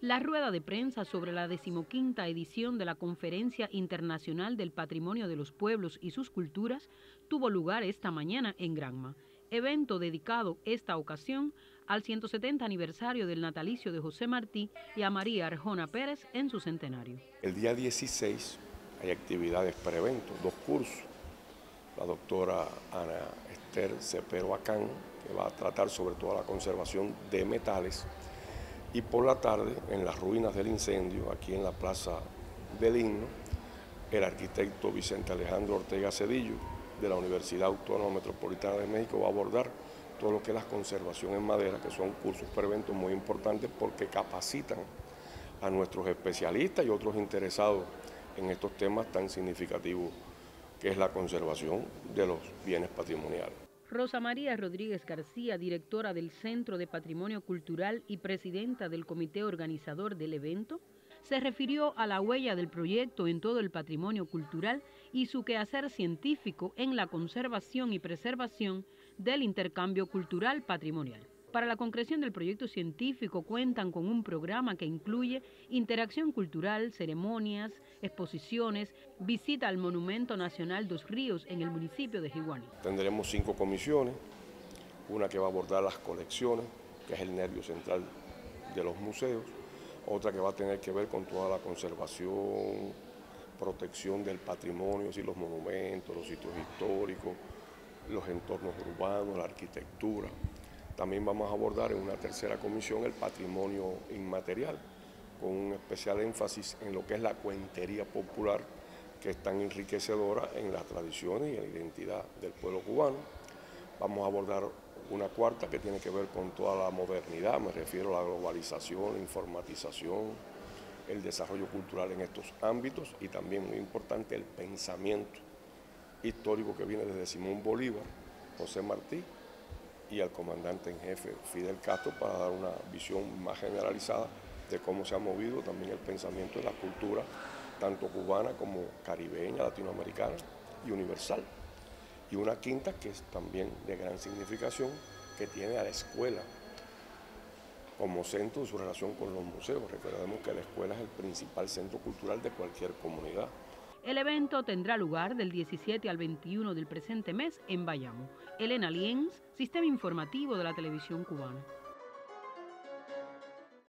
La rueda de prensa sobre la decimoquinta edición de la Conferencia Internacional del Patrimonio de los Pueblos y sus Culturas tuvo lugar esta mañana en Granma, evento dedicado esta ocasión al 170 aniversario del natalicio de José Martí y a María Arjona Pérez en su centenario. El día 16 hay actividades para eventos, dos cursos. La doctora Ana Esther Cepero Acán, que va a tratar sobre todo la conservación de metales y por la tarde, en las ruinas del incendio, aquí en la Plaza del Himno, el arquitecto Vicente Alejandro Ortega Cedillo, de la Universidad Autónoma Metropolitana de México, va a abordar todo lo que es la conservación en madera, que son cursos para eventos muy importantes porque capacitan a nuestros especialistas y otros interesados en estos temas tan significativos que es la conservación de los bienes patrimoniales. Rosa María Rodríguez García, directora del Centro de Patrimonio Cultural y presidenta del comité organizador del evento, se refirió a la huella del proyecto en todo el patrimonio cultural y su quehacer científico en la conservación y preservación del intercambio cultural patrimonial. Para la concreción del proyecto científico cuentan con un programa que incluye interacción cultural, ceremonias, exposiciones, visita al Monumento Nacional Dos Ríos en el municipio de Jihuani. Tendremos cinco comisiones, una que va a abordar las colecciones, que es el nervio central de los museos, otra que va a tener que ver con toda la conservación, protección del patrimonio, y los monumentos, los sitios históricos, los entornos urbanos, la arquitectura. También vamos a abordar en una tercera comisión el patrimonio inmaterial, con un especial énfasis en lo que es la cuentería popular, que es tan enriquecedora en las tradiciones y en la identidad del pueblo cubano. Vamos a abordar una cuarta que tiene que ver con toda la modernidad, me refiero a la globalización, la informatización, el desarrollo cultural en estos ámbitos y también muy importante el pensamiento histórico que viene desde Simón Bolívar, José Martí y al comandante en jefe Fidel Castro para dar una visión más generalizada de cómo se ha movido también el pensamiento de la cultura, tanto cubana como caribeña, latinoamericana y universal. Y una quinta que es también de gran significación, que tiene a la escuela como centro de su relación con los museos. Recordemos que la escuela es el principal centro cultural de cualquier comunidad. El evento tendrá lugar del 17 al 21 del presente mes en Bayamo. Elena Lienz, Sistema Informativo de la Televisión Cubana.